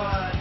one.